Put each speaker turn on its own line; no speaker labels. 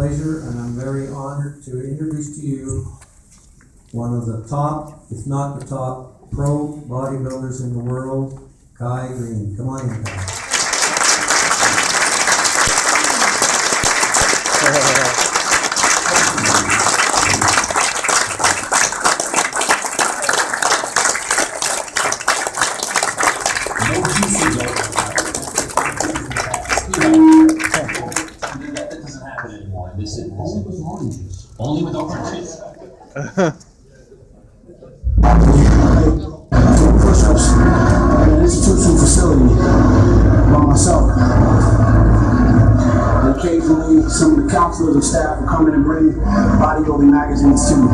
pleasure and I'm very honored to introduce to you one of the top, if not the top, pro bodybuilders in the world, Kai Greene. Come on in, Kai.
Anymore. This is only with oranges. Only with oranges.
push-ups in an institutional facility by myself. Occasionally, some of the counselors and staff would come in and bring bodybuilding magazines to me.